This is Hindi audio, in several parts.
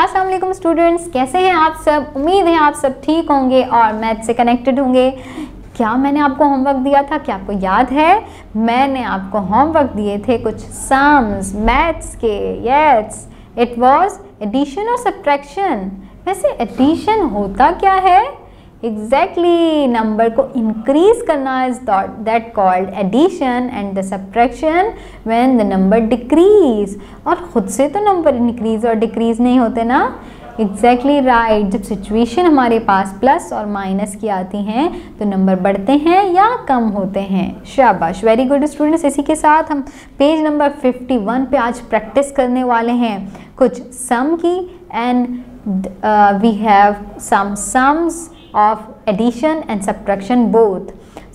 वालेकुम स्टूडेंट्स कैसे हैं आप सब? उम्मीद है आप सब ठीक होंगे और मैथ से कनेक्टेड होंगे। क्या मैंने आपको होमवर्क दिया था? क्या आपको याद है? मैंने आपको होमवर्क दिए थे कुछ सम्स मैथ्स के। यस इट वाज एडिशन और सब्ट्रैक्शन वैसे एडिशन होता क्या है? एग्जैक्टली नंबर को इंक्रीज करना is that called addition and the subtraction when the number decrease और खुद से तो नंबर इंक्रीज और डिक्रीज नहीं होते ना? Exactly exactly right right. जब सिचुएशन हमारे पास प्लस और माइनस की आती हैं तो नंबर बढ़ते हैं या कम होते हैं? शाबाश. वेरी गुड स्टूडेंट्स इसी के साथ हम पेज नंबर 51 पे आज प्रैक्टिस करने वाले हैं। कुछ सम की and we have some sums of addition and subtraction both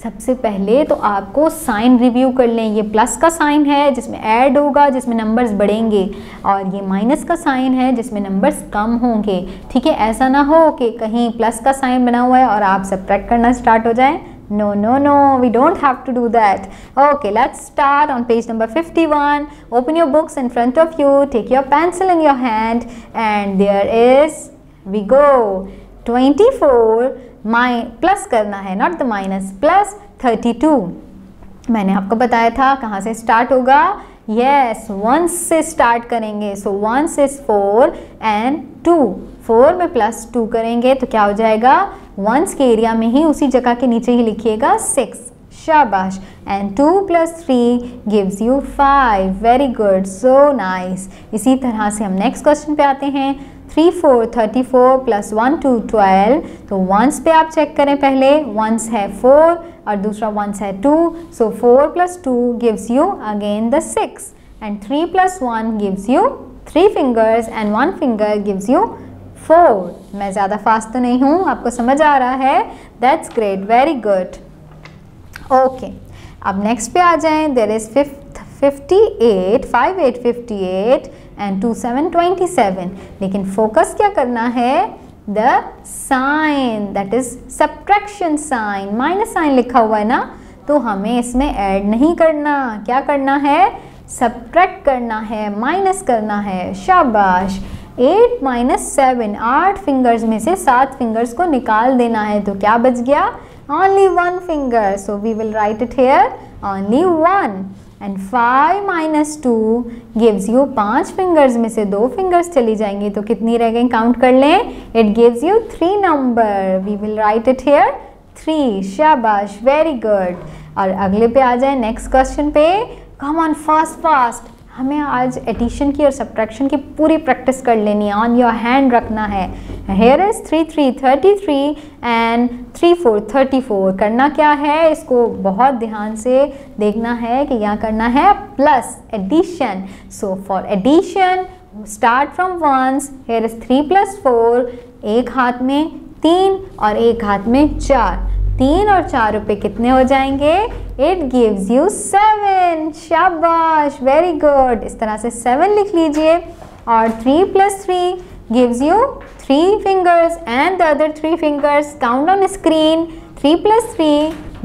सबसे पहले तो आपको साइन रिव्यू कर लें। ये प्लस का साइन है, जिसमें ऐड होगा, जिसमें नंबर्स बढ़ेंगे। और ये माइनस का साइन है, जिसमें नंबर्स कम होंगे। ठीक है? ऐसा ना हो कि कहीं प्लस का साइन बना हुआ है और आप सब्ट्रैक्ट करना स्टार्ट हो जाए। No no no, we don't have to do that. Okay, let's start on page number 51 open your books in front of you. Take your pencil in your hand. And there is, we go. 24 my plus करना है नॉट द माइनस प्लस 32 मैंने आपको बताया था कहाँ से स्टार्ट होगा। यस वंस से स्टार्ट करेंगे so ones is four and two four में प्लस टू करेंगे तो क्या हो जाएगा? वंस के एरिया में ही उसी जगह के नीचे ही लिखिएगा सिक्स शाबाश। And two plus three gives you five very good so nice इसी तरह से हम नेक्स्ट क्वेश्चन पे आते हैं। Three four thirty four plus one two twelve तो वंस पे आप चेक करें पहले. वंस है फोर और दूसरा वंस है two so four plus two gives you again the six and three plus one gives you three fingers and one finger gives you four मैं ज़्यादा फास्ट तो नहीं हूँ. आपको समझ आ रहा है? That's great very good okay अब नेक्स्ट पे आ जाएँ. There is fifth fifty eight five eight fifty eight and two seven twenty seven लेकिन फोकस क्या करना है? The sign that is subtraction sign minus sign लिखा हुआ है ना? तो हमें इसमें ऐड नहीं करना। क्या करना है? सब्ट्रैक्ट करना है माइनस करना है। शाबाश। एट माइनस सेवन आठ फिंगर्स में से सात फिंगर्स को निकाल देना है। तो क्या बच गया? Only one finger so we will write it here only one and five minus two gives you पाँच फिंगर्स में से दो फिंगर्स चली जाएँगी। तो कितनी रह गई? काउंट कर लें। It gives you three number we will write it here three शाबाश वेरी गुड और अगले पे आ जाए नेक्स्ट क्वेश्चन पे। कम ऑन फास्ट फास्ट हमें आज एडिशन की और सब्ट्रैक्शन की पूरी प्रैक्टिस कर लेनी है। ऑन योर हैंड रखना है। Here is three three thirty three and three four thirty four करना क्या है? इसको बहुत ध्यान से देखना है कि यहाँ करना है plus addition so for addition start from ones here is three plus four एक हाथ में तीन और एक हाथ में चार. तीन और चार रुपए कितने हो जाएँगे? इट गिव्स यू सेवन शाबाश. वेरी गुड इस तरह से सेवन लिख लीजिए. और three plus three you three fingers and the other three fingers count on screen three plus three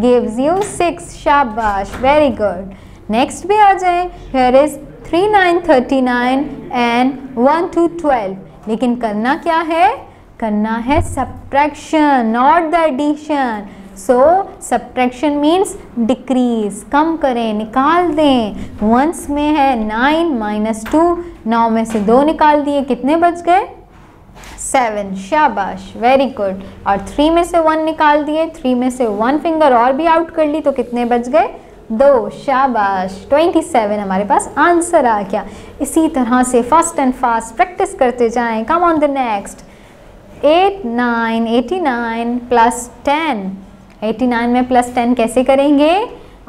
gives you six शाबाश वेरी गुड नेक्स्ट भी आ जाए. Here is three nine thirty nine and one two twelve लेकिन करना क्या है? करना है subtraction not the addition so subtraction means decrease कम करें, निकाल दें. वंस में है नाइन माइनस टू नौ में से दो निकाल दिए. कितने बच गए? सेवन शाबाश वेरी गुड और थ्री में से वन निकाल दिए. थ्री में से वन फिंगर और भी आउट कर ली तो कितने बच गए? दो. शाबाश ट्वेंटी सेवन हमारे पास आंसर आ गया. इसी तरह से फास्ट एंड फास्ट प्रैक्टिस करते जाएँ. Come on the next eight nine eighty nine plus ten 89 में प्लस टेन कैसे करेंगे?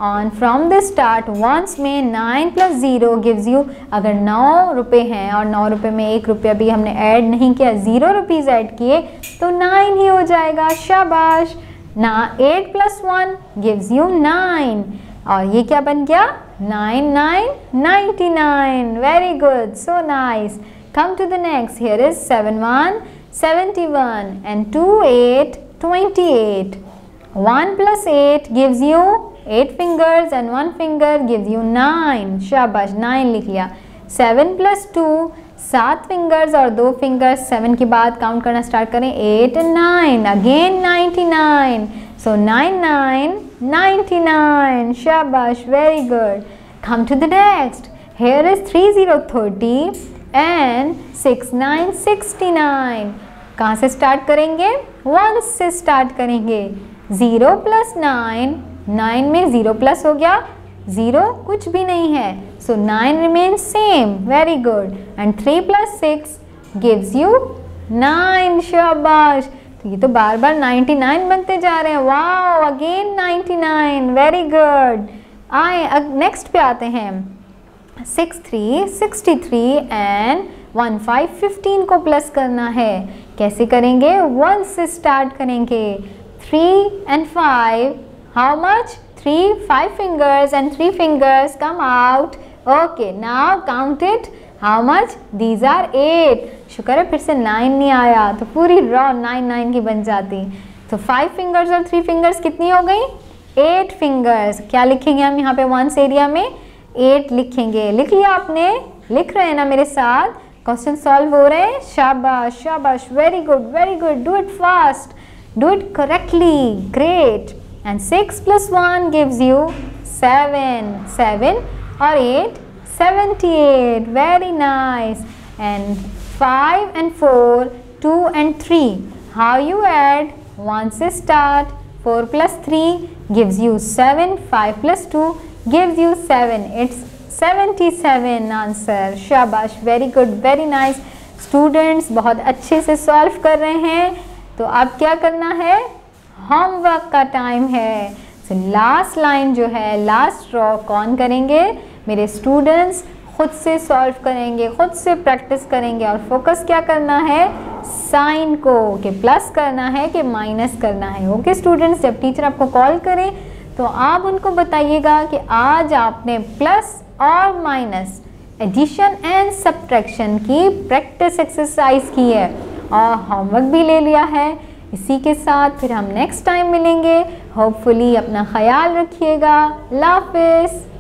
On from the start ones में nine plus zero gives you अगर नौ रुपये हैं और नौ रुपये में एक रुपया भी हमने ऐड नहीं किया ज़ीरो रुपीज़ ऐड किए तो नाइन ही हो जाएगा। शाबाश! ना eight plus one gives you nine और ये क्या बन गया? Nine nine ninety nine very good so nice come to the next here is seven one seventy one and two eight twenty eight 1 plus 8 gives you 8 fingers and 1 finger gives you 9 शाबाश नाइन लिख लिया सेवन प्लस टू सात फिंगर्स और दो फिंगर्स सेवन के बाद काउंट करना स्टार्ट करें. Eight and nine again ninety nine so nine nine ninety nine शाबाश very good come to the next here is three zero thirty and six nine sixty nine कहाँ से स्टार्ट करेंगे? वन से स्टार्ट करेंगे. ज़ीरो प्लस नाइन नाइन में ज़ीरो प्लस हो गया, ज़ीरो कुछ भी नहीं है। So nine remain same very good and three plus six gives you nine शाबाश। तो ये तो बार बार 99 बनते जा रहे हैं। वाओ अगेन 99 वेरी गुड आए नेक्स्ट पे आते हैं। Six three sixty three and one five fifteen को प्लस करना है। कैसे करेंगे? वन से स्टार्ट करेंगे। Three and five how much? 3 5 fingers and 3 fingers come out. Okay, now count it. How much? These are 8 शुक्र है, फिर से 9 नहीं आया तो पूरी रॉ 9 9 की बन जाती। तो 5 फिंगर्स और 3 फिंगर्स कितनी हो गई? 8 फिंगर्स क्या लिखेंगे हम यहाँ पे वंस एरिया में? 8 लिखेंगे। लिख लिया आपने? लिख रहे हैं ना मेरे साथ? क्वेश्चन सॉल्व हो रहे हैं? शाबाश शाबाश। Very good very good do it fast do it correctly great and 6 plus 1 gives you 7 7 or 8 78 very nice and 5 and 4 2 and 3 how you add once you start 4 plus 3 gives you 7 5 plus 2 gives you 7 it's 77 answer shabash very good very nice students बहुत अच्छे से सॉल्व कर रहे हैं तो अब क्या करना है होमवर्क का टाइम है। सो लास्ट लाइन जो है लास्ट ड्रॉ कौन करेंगे? मेरे स्टूडेंट्स खुद से सॉल्व करेंगे, खुद से प्रैक्टिस करेंगे। और फोकस क्या करना है? साइन को, कि प्लस करना है, कि माइनस करना है। ओके स्टूडेंट्स जब टीचर आपको कॉल करें तो आप उनको बताइएगा कि आज आपने प्लस और माइनस एडिशन एंड सब्ट्रैक्शन की प्रैक्टिस एक्सरसाइज की है। और होमवर्क भी ले लिया है। इसी के साथ फिर हम नेक्स्ट टाइम मिलेंगे। होपफुली अपना ख्याल रखिएगा। लाफिज़